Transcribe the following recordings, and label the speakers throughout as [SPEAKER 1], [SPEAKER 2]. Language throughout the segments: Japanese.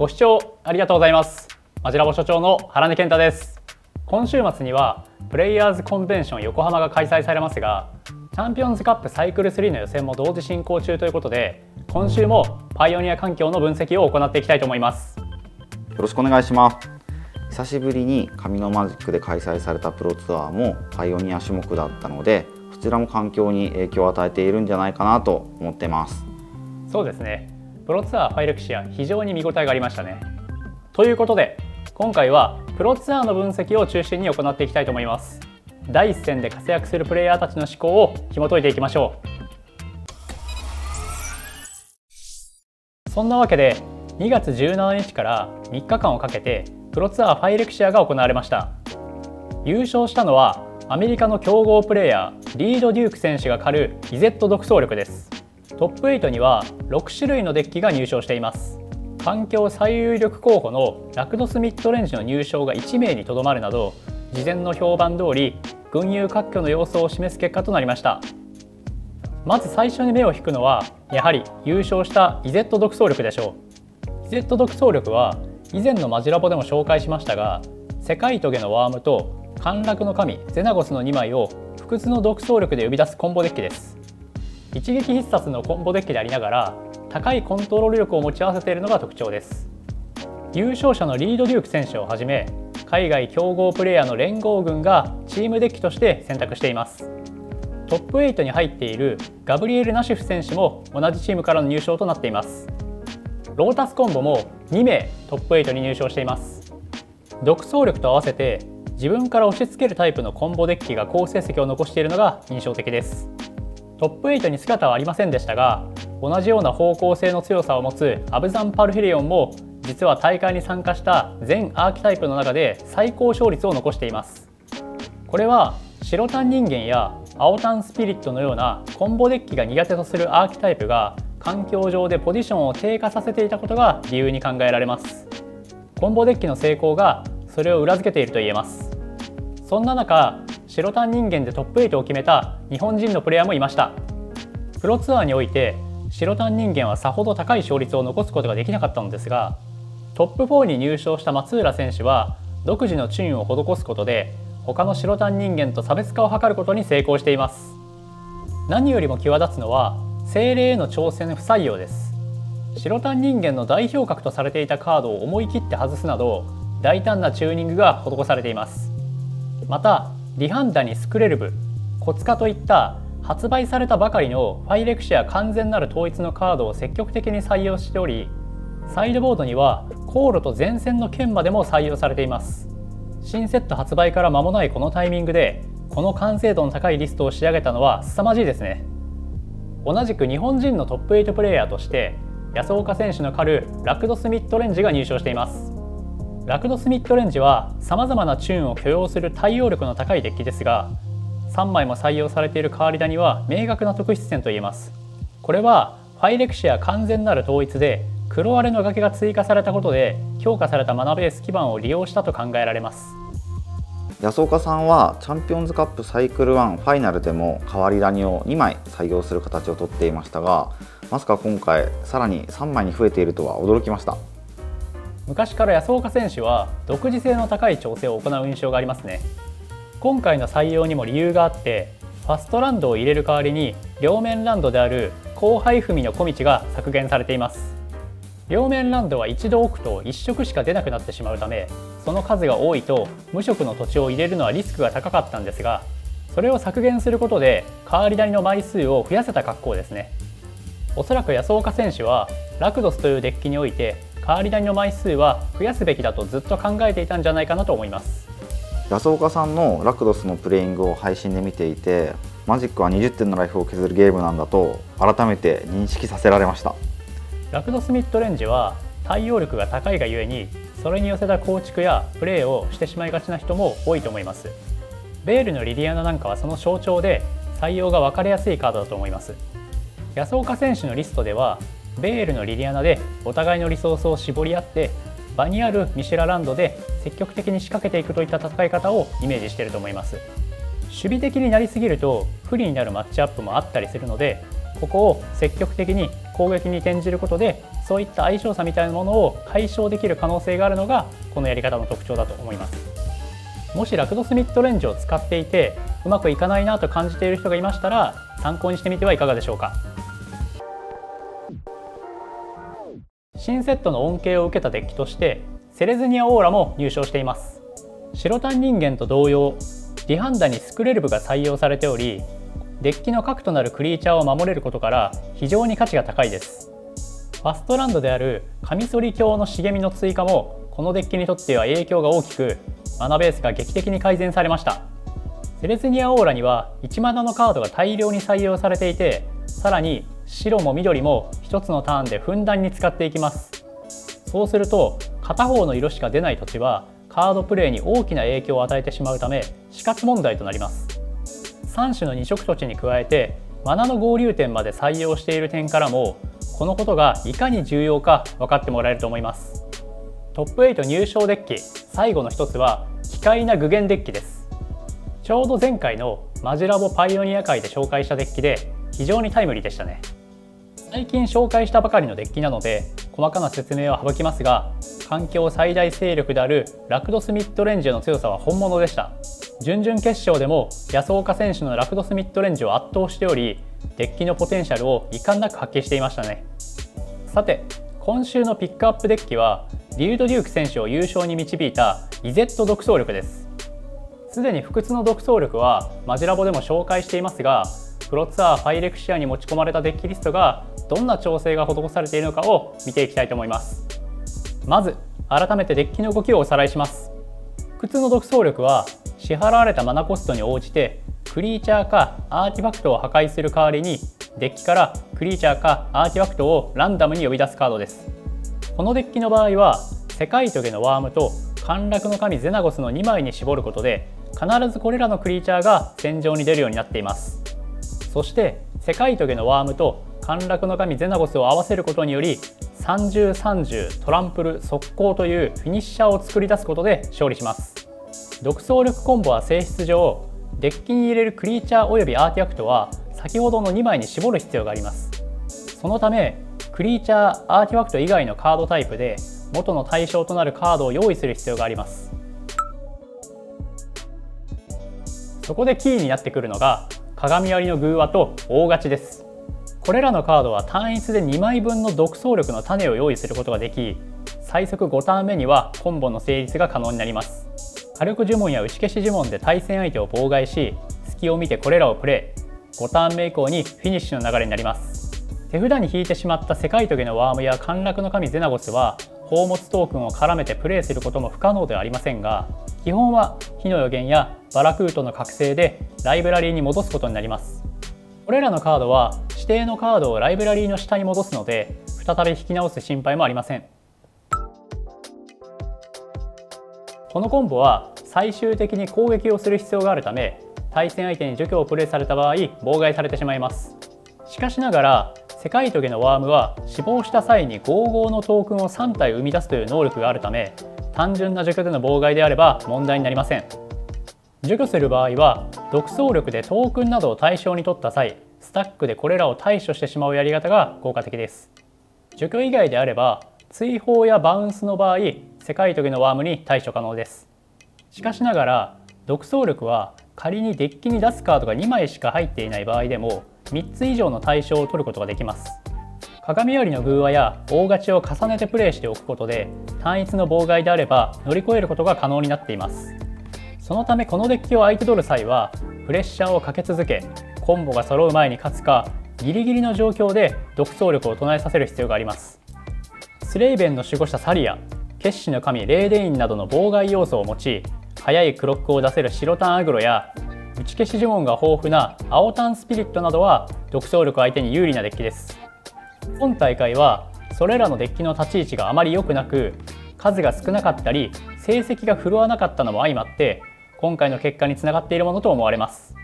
[SPEAKER 1] ご視聴ありがとうございます。マジラボ所長の原根健太です。今週末にはプレイヤーズコンベンション横浜が開催されますがチャンピオンズカップサイクル3の予選も同時進行中ということで今週もパイオニア環境の分析を行っていきたいと思います。よ
[SPEAKER 2] ろしくお願いします。久しぶりに紙のマジックで開催されたプロツアーもパイオニア種目だったのでそちらも環境に影響を与えているんじゃないかなと思ってます。
[SPEAKER 1] そうですねプロツアーファイレクシア非常に見応えがありましたね。ということで今回はプロツアーの分析を中心に行っていきたいと思います。第一線で活躍するプレイヤーたちの思考を紐解いていきましょう。そんなわけで2月17日から3日間をかけてプロツアーファイレクシアが行われました。優勝したのはアメリカの強豪プレーヤーリード・デューク選手が狩る EZ 独走力です。トップ8には6種類のデッキが入賞しています。環境最有力候補のラクドスミッドレンジの入賞が1名にとどまるなど事前の評判通り群雄割拠の様相を示す結果となりました。まず最初に目を引くのはやはり優勝した EZ 独走力でしょう。EZ 独走力は以前のマジラボでも紹介しましたが世界トゲのワームと陥落の神ゼナゴスの2枚を不屈の独走力で呼び出すコンボデッキです。一撃必殺のコンボデッキでありながら高いコントロール力を持ち合わせているのが特徴です。優勝者のリード・デューク選手をはじめ海外強豪プレーヤーの連合軍がチームデッキとして選択しています。トップ8に入っているガブリエル・ナシフ選手も同じチームからの入賞となっています。ロータスコンボも2名トップ8に入賞しています。独走力と合わせて自分から押し付けるタイプのコンボデッキが好成績を残しているのが印象的です。トップ8に姿はありませんでしたが同じような方向性の強さを持つアブザン・パルフィリオンも実は大会に参加した全アーキタイプの中で最高勝率を残しています。これは白タン人間や青タンスピリットのようなコンボデッキが苦手とするアーキタイプが環境上でポジションを低下させていたことが理由に考えられます。コンボデッキの成功がそれを裏付けていると言えます。そんな中白タン人間でトップ8を決めた日本人のプレイヤーもいました。プロツアーにおいて白タン人間はさほど高い勝率を残すことができなかったのですがトップ4に入賞した松浦選手は独自のチューンを施すことで他の白タン人間と差別化を図ることに成功しています。何よりも際立つのは精霊への挑戦不採用です。白タン人間の代表格とされていたカードを思い切って外すなど大胆なチューニングが施されています。またリハンダにスクレルブコツカといった発売されたばかりのファイレクシア完全なる統一のカードを積極的に採用しておりサイドボードには航路と前線の剣までも採用されています。新セット発売から間もないこのタイミングでこの完成度の高いリストを仕上げたのは凄まじいですね。同じく日本人のトップ8プレーヤーとして安岡選手の狩るラクドスミットレンジが入賞しています。ラクドスミットレンジはさまざまなチューンを許容する対応力の高いデッキですが3枚も採用されている変わり種は明確な特筆点と言えます。これはファイレクシア完全なる統一で黒割れの崖が追加されたことで強化されたマナベース基盤を利用したと考えられます。
[SPEAKER 2] 安岡さんはチャンピオンズカップサイクル1ファイナルでも変わり種を2枚採用する形をとっていましたがまさか今回さらに3枚に増えているとは驚きました。
[SPEAKER 1] 昔から安岡選手は独自性の高い調整を行う印象がありますね。今回の採用にも理由があってファストランドを入れる代わりに両面ランドである後輩踏みの小道が削減されています。両面ランドは一度置くと1色しか出なくなってしまうためその数が多いと無色の土地を入れるのはリスクが高かったんですがそれを削減することで代わり種の枚数を増やせた格好ですね。おそらく安岡選手はラクドスというデッキにおいて代わり台の枚数は増やすべきだとずっと考えていたんじゃないかなと思います。
[SPEAKER 2] 安岡さんのラクドスのプレイングを配信で見ていてマジックは20点のライフを削るゲームなんだと改めて認識させられました。
[SPEAKER 1] ラクドスミッドレンジは対応力が高いがゆえにそれに寄せた構築やプレーをしてしまいがちな人も多いと思います。ベールのリディアナなんかはその象徴で採用が分かりやすいカードだと思います。安岡選手のリストではベールのリリアナでお互いのリソースを絞り合って場にあるミシェラランドで積極的に仕掛けていくといった戦い方をイメージしてると思います。守備的になりすぎると不利になるマッチアップもあったりするのでここを積極的に攻撃に転じることでそういった相性差みたいなものを解消できる可能性があるのがこのやり方の特徴だと思います。もしラクドスミットレンジを使っていてうまくいかないなと感じている人がいましたら参考にしてみてはいかがでしょうか？新セットの恩恵を受けたデッキとしてセレズニアオーラも入賞しています。白タン人間と同様リハンダにスクレルブが採用されておりデッキの核となるクリーチャーを守れることから非常に価値が高いです。ファストランドであるカミソリ鏡の茂みの追加もこのデッキにとっては影響が大きくマナベースが劇的に改善されました。セレズニアオーラには1マナのカードが大量に採用されていてさらに白も緑も1つのターンでふんだんに使っていきます。そうすると片方の色しか出ない土地はカードプレイに大きな影響を与えてしまうため死活問題となります。3種の2色土地に加えてマナの合流点まで採用している点からもこのことがいかに重要か分かってもらえると思います。トップ8入賞デッキ最後の一つは奇怪な具現デッキです。ちょうど前回のマジラボパイオニア界で紹介したデッキで非常にタイムリーでしたね。最近紹介したばかりのデッキなので細かな説明は省きますが環境最大勢力であるラクドスミッドレンジの強さは本物でした。準々決勝でも安岡選手のラクドスミッドレンジを圧倒しておりデッキのポテンシャルを遺憾なく発揮していましたね。さて今週のピックアップデッキはリュード・デューク選手を優勝に導いたイゼット独走力です。すでに不屈の独走力はマジラボでも紹介していますがプロツアーファイレクシアに持ち込まれたデッキリストがどんな調整が施されているのかを見ていきたいと思います。まず改めてデッキの動きをおさらいします。不屈の独創力は支払われたマナコストに応じてクリーチャーかアーティファクトを破壊する代わりにデッキからクリーチャーかアーティファクトをランダムに呼び出すカードです。このデッキの場合は世界棘のワームと歓楽の神ゼナゴスの2枚に絞ることで必ずこれらのクリーチャーが戦場に出るようになっています。そして世界棘のワームと歓楽の神ゼナゴスを合わせることにより3030トランプル速攻というフィニッシャーを作り出すことで勝利します。独創力コンボは性質上デッキに入れるクリーチャーおよびアーティファクトは先ほどの2枚に絞る必要があります。そのためクリーチャーアーティファクト以外のカードタイプで元の対象となるカードを用意する必要があります。そこでキーになってくるのが鏡割りの寓話と大勝ちです。これらのカードは単一で2枚分の独走力の種を用意することができ最速5ターン目にはコンボの成立が可能になります。火力呪文や打ち消し呪文で対戦相手を妨害し隙を見てこれらをプレイ。5ターン目以降にフィニッシュの流れになります。手札に引いてしまった世界トゲのワームや陥落の神ゼナゴスは宝物トークンを絡めてプレイすることも不可能ではありませんが基本は火の予言やバラクートの覚醒でライブラリーに戻すことになります。これらのカードは指定のカードをライブラリーの下に戻すので再び引き直す心配もありません。このコンボは最終的に攻撃をする必要があるため対戦相手に除去をプレイされた場合妨害されてしまいます。しかしながら世界トゲのワームは死亡した際に55のトークンを3体生み出すという能力があるため単純な除去での妨害であれば問題になりません。除去する場合は独走力でトークンなどを対象に取った際スタックでこれらを対処してしまうやり方が効果的です。除去以外であれば追放やバウンスの場合世界トゲのワームに対処可能です。しかしながら独走力は仮にデッキに出すカードが2枚しか入っていない場合でも3つ以上の対象を取ることができます。鏡よりの偶話や大勝ちを重ねてプレイしておくことで単一の妨害であれば乗り越えることが可能になっています。そのためこのデッキを相手取る際はプレッシャーをかけ続けコンボが揃う前に勝つかギリギリの状況で独走力を唱えさせる必要があります。スレイベンの守護者サリア決死の神レーデインなどの妨害要素を持ち速いクロックを出せる白タンアグロや打ち消し呪文が豊富な青タンスピリットなどは独走力相手に有利なデッキです。今大会はそれらのデッキの立ち位置があまり良くなく数が少なかったり成績が振るわなかったのも相まって今回の結果につながっているものと思われます。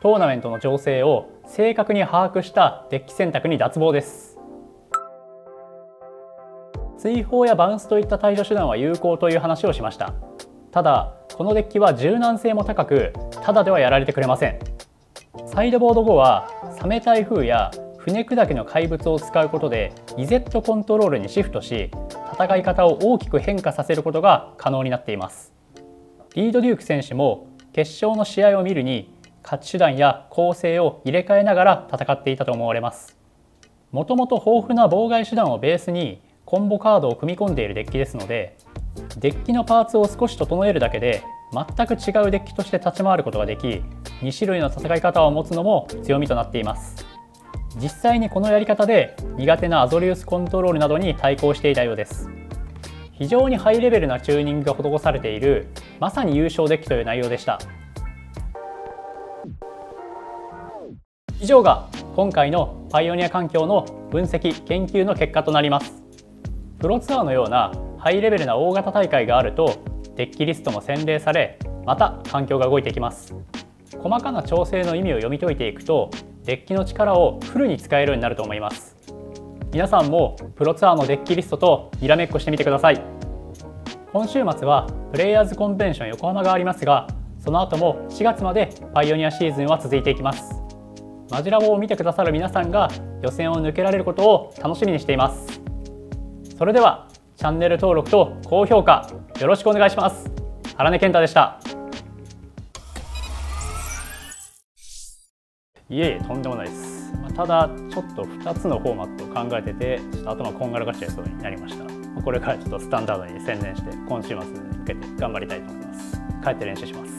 [SPEAKER 1] トーナメントの情勢を正確に把握したデッキ選択に脱帽です。追放やバウンスといった対処手段は有効という話をしました。ただこのデッキは柔軟性も高くただではやられてくれません。サイドボード後はサメ台風や船砕けの怪物を使うことで EZ コントロールにシフトし戦い方を大きく変化させることが可能になっています。リード・デューク選手も決勝の試合を見るに勝ち手段や構成を入れ替えながら戦っていたと思われます。もともと豊富な妨害手段をベースにコンボカードを組み込んでいるデッキですのでデッキのパーツを少し整えるだけで全く違うデッキとして立ち回ることができ2種類の戦い方を持つのも強みとなっています。実際にこのやり方で苦手なアゾリウスコントロールなどに対抗していたようです。非常にハイレベルなチューニングが施されているまさに優勝デッキという内容でした。以上が今回のパイオニア環境の分析研究の結果となります。プロツアーのようなハイレベルな大型大会があるとデッキリストも洗礼されまた環境が動いていきます。細かな調整の意味を読み解いていくとデッキの力をフルに使えるようになると思います。皆さんもプロツアーのデッキリストとにらめっこしてみてください。今週末はプレイヤーズコンベンション横浜がありますがその後も4月までパイオニアシーズンは続いていきます。マジラボを見てくださる皆さんが予選を抜けられることを楽しみにしています。それではチャンネル登録と高評価よろしくお願いします。原根健太でした。いえいえとんでもないです。まあただちょっと2つのフォーマットを考えててちょっと頭こんがらがっちゃいそうになりました。これからちょっとスタンダードに専念して今週末に向けて頑張りたいと思います。帰って練習します。